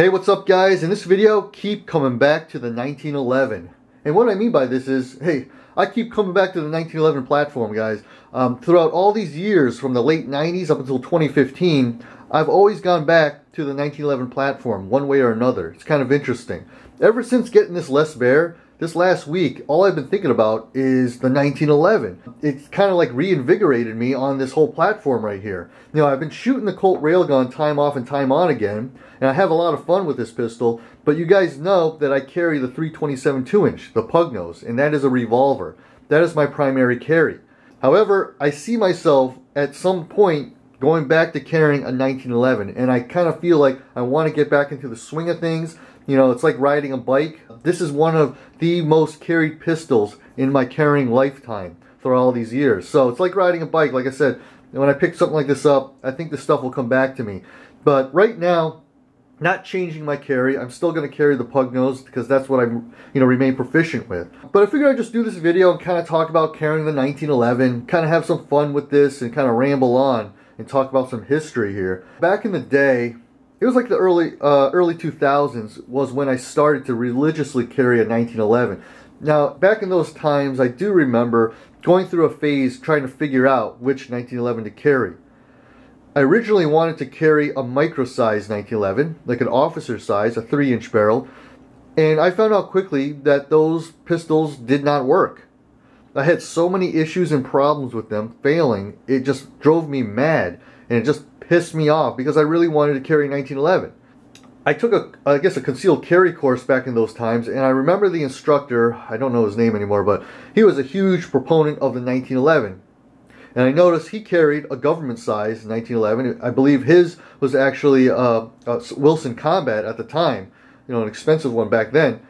Hey, what's up guys? In this video, keep coming back to the 1911. And what I mean by this is, hey, I keep coming back to the 1911 platform, guys. Um, throughout all these years, from the late 90s up until 2015, I've always gone back to the 1911 platform, one way or another. It's kind of interesting. Ever since getting this Les Baer, this last week, all I've been thinking about is the 1911. It's kind of like reinvigorated me on this whole platform right here. You know, I've been shooting the Colt Railgun time off and time on again, and I have a lot of fun with this pistol, but you guys know that I carry the 327 2-inch, the pug nose, and that is a revolver. That is my primary carry. However, I see myself at some point going back to carrying a 1911, and I kind of feel like I want to get back into the swing of things. You know, it's like riding a bike. This is one of the most carried pistols in my carrying lifetime for all these years. So it's like riding a bike. Like I said, when I pick something like this up, I think this stuff will come back to me. But right now, not changing my carry. I'm still going to carry the pug nose because that's what I'm, you know remain proficient with. But I figured I'd just do this video and kind of talk about carrying the 1911, kind of have some fun with this and kind of ramble on and talk about some history here. Back in the day, it was like the early uh, early 2000s was when I started to religiously carry a 1911. Now, back in those times, I do remember going through a phase trying to figure out which 1911 to carry. I originally wanted to carry a micro size 1911, like an officer size, a 3 inch barrel, and I found out quickly that those pistols did not work. I had so many issues and problems with them failing, it just drove me mad, and it just pissed me off because I really wanted to carry 1911. I took a, I guess, a concealed carry course back in those times, and I remember the instructor, I don't know his name anymore, but he was a huge proponent of the 1911. And I noticed he carried a government size 1911. I believe his was actually uh, a Wilson Combat at the time, you know, an expensive one back then,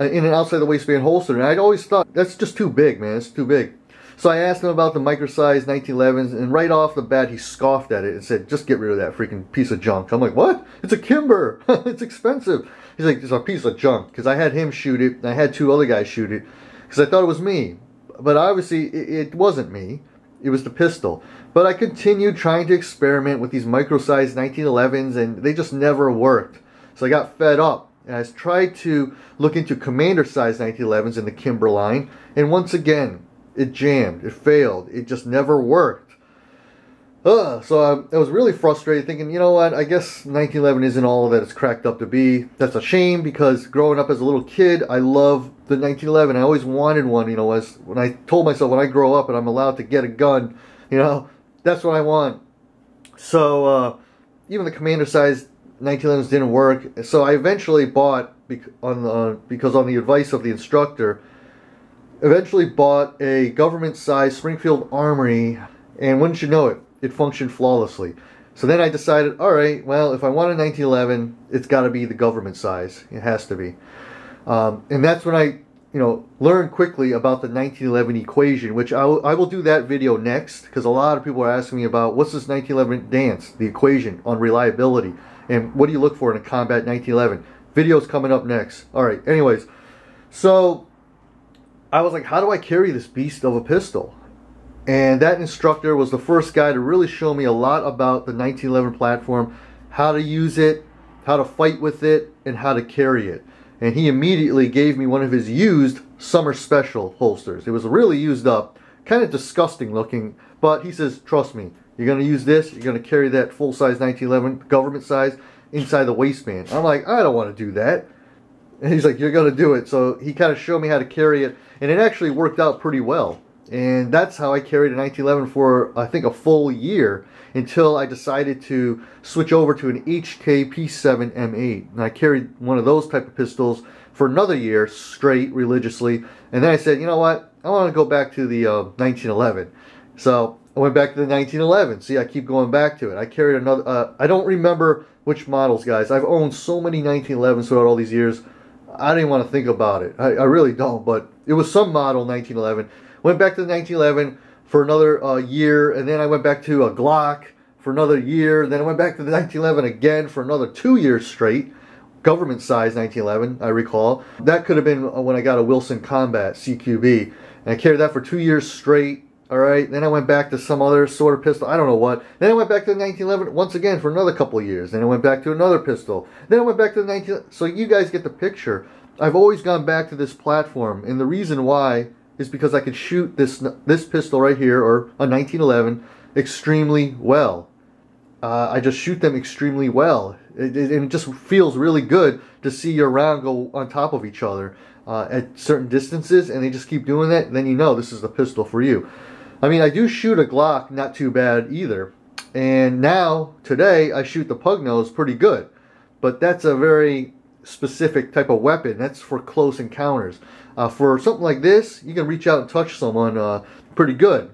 uh, in an outside the waistband holster. And I'd always thought, that's just too big, man, it's too big. So I asked him about the micro size 1911s, and right off the bat, he scoffed at it and said, just get rid of that freaking piece of junk. I'm like, what? It's a Kimber. it's expensive. He's like, it's a piece of junk. Because I had him shoot it, and I had two other guys shoot it, because I thought it was me. But obviously, it, it wasn't me. It was the pistol. But I continued trying to experiment with these micro-sized 1911s, and they just never worked. So I got fed up. And I tried to look into commander-sized 1911s in the Kimber line, and once again, it jammed. It failed. It just never worked. Ugh, so I, I, was really frustrated thinking, you know what, I guess 1911 isn't all that it's cracked up to be. That's a shame because growing up as a little kid, I love the 1911. I always wanted one, you know, as when I told myself when I grow up and I'm allowed to get a gun, you know, that's what I want. So, uh, even the commander size 1911s didn't work. So I eventually bought, on the, because on the advice of the instructor, eventually bought a government-sized Springfield Armory, and wouldn't you know it, it functioned flawlessly. So then I decided, all right, well, if I want a 1911, it's got to be the government size. It has to be. Um, and that's when I, you know, learned quickly about the 1911 equation, which I I will do that video next because a lot of people are asking me about what's this 1911 dance, the equation on reliability, and what do you look for in a combat 1911. Video's coming up next. All right, anyways, so I was like, how do I carry this beast of a pistol? And that instructor was the first guy to really show me a lot about the 1911 platform, how to use it, how to fight with it, and how to carry it. And he immediately gave me one of his used summer special holsters. It was really used up, kind of disgusting looking, but he says, trust me, you're going to use this, you're going to carry that full-size 1911 government size inside the waistband. I'm like, I don't want to do that. And he's like, you're going to do it. So he kind of showed me how to carry it. And it actually worked out pretty well. And that's how I carried a 1911 for, I think, a full year until I decided to switch over to an HK P7 M8. And I carried one of those type of pistols for another year straight religiously. And then I said, you know what? I want to go back to the uh, 1911. So I went back to the 1911. See, I keep going back to it. I carried another, uh, I don't remember which models, guys. I've owned so many 1911s throughout all these years. I didn't want to think about it. I, I, really don't, but it was some model 1911. Went back to the 1911 for another uh, year, and then I went back to a Glock for another year. Then I went back to the 1911 again for another two years straight. Government size 1911, I recall. That could have been uh, when I got a Wilson Combat CQB. And I carried that for two years straight. All right. Then I went back to some other sort of pistol. I don't know what. Then I went back to the 1911 once again for another couple years. Then I went back to another pistol. Then I went back to the 19. So you guys get the picture. I've always gone back to this platform, and the reason why is because I could shoot this this pistol right here or a 1911 extremely well. Uh, I just shoot them extremely well, it, it, it just feels really good to see your round go on top of each other uh, at certain distances, and they just keep doing that. Then you know this is the pistol for you. I mean, I do shoot a Glock not too bad either. And now, today, I shoot the pug nose pretty good. But that's a very specific type of weapon. That's for close encounters. Uh, for something like this, you can reach out and touch someone uh, pretty good.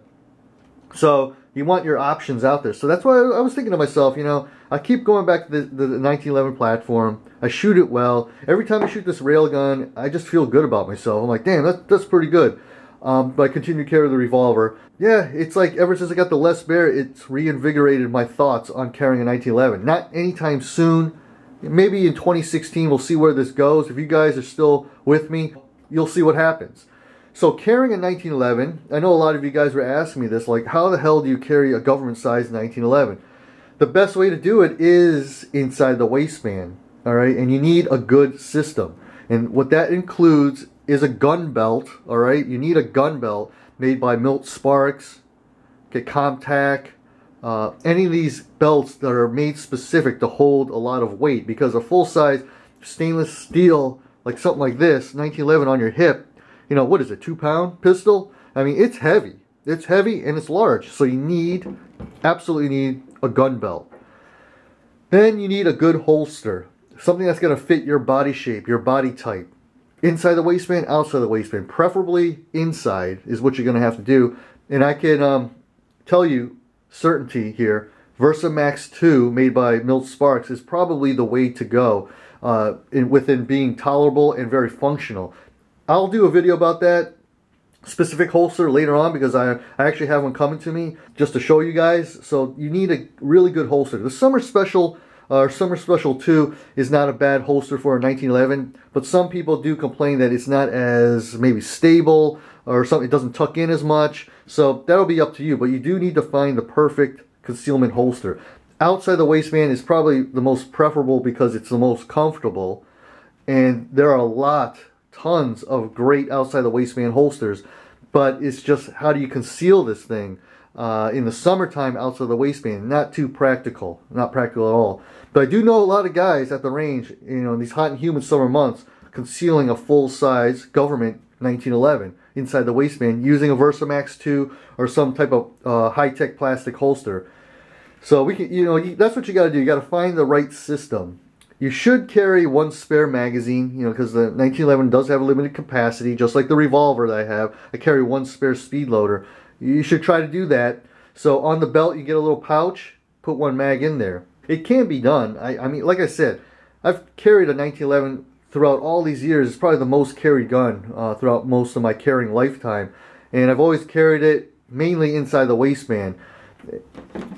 So you want your options out there. So that's why I was thinking to myself, you know, I keep going back to the, the 1911 platform. I shoot it well. Every time I shoot this railgun, I just feel good about myself. I'm like, damn, that, that's pretty good. Um, but I continue to carry the revolver. Yeah, it's like ever since I got the Les Baer, it's reinvigorated my thoughts on carrying a 1911. Not anytime soon. Maybe in 2016 we'll see where this goes. If you guys are still with me, you'll see what happens. So carrying a 1911, I know a lot of you guys were asking me this, like how the hell do you carry a government size 1911? The best way to do it is inside the waistband, all right? And you need a good system. And what that includes is a gun belt, all right? You need a gun belt made by Milt Sparks, okay, Comp-Tac, uh, any of these belts that are made specific to hold a lot of weight because a full-size stainless steel, like something like this, 1911 on your hip, you know, what is it, two-pound pistol? I mean, it's heavy. It's heavy and it's large, so you need, absolutely need a gun belt. Then you need a good holster, something that's going to fit your body shape, your body type. Inside the waistband, outside the waistband. Preferably inside is what you're going to have to do. And I can um, tell you, certainty here, Versa Max 2, made by Milt Sparks, is probably the way to go uh, in, within being tolerable and very functional. I'll do a video about that specific holster later on because I, I actually have one coming to me just to show you guys. So you need a really good holster. The Summer Special uh, Summer Special 2 is not a bad holster for a 1911, but some people do complain that it's not as maybe stable or something, it doesn't tuck in as much. So that'll be up to you, but you do need to find the perfect concealment holster. Outside the waistband is probably the most preferable because it's the most comfortable. And there are a lot tons of great outside the waistband holsters, but it's just how do you conceal this thing uh, in the summertime outside the waistband? Not too practical, not practical at all. But I do know a lot of guys at the range, you know, in these hot and humid summer months, concealing a full-size government 1911 inside the waistband using a Versamax 2 or some type of uh, high-tech plastic holster. So we can, you know, that's what you got to do. You got to find the right system. You should carry one spare magazine, you know, because the 1911 does have a limited capacity, just like the revolver that I have. I carry one spare speed loader. You should try to do that. So on the belt, you get a little pouch, put one mag in there. It can be done. I, I mean, like I said, I've carried a 1911 throughout all these years. It's probably the most carried gun uh, throughout most of my carrying lifetime. And I've always carried it mainly inside the waistband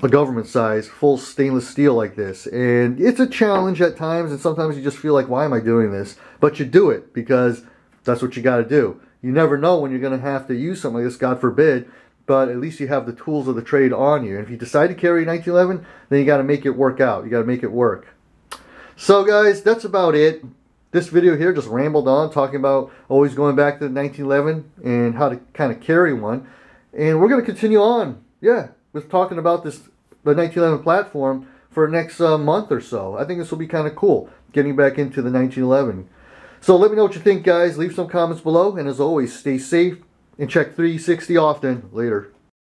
a government size full stainless steel like this and it's a challenge at times and sometimes you just feel like why am I doing this but you do it because that's what you got to do you never know when you're going to have to use something like this God forbid but at least you have the tools of the trade on you and if you decide to carry 1911 then you got to make it work out you got to make it work so guys that's about it this video here just rambled on talking about always going back to the 1911 and how to kind of carry one and we're going to continue on yeah was talking about this the 1911 platform for next uh, month or so. I think this will be kind of cool, getting back into the 1911. So let me know what you think, guys. Leave some comments below. And as always, stay safe and check 360 often. Later.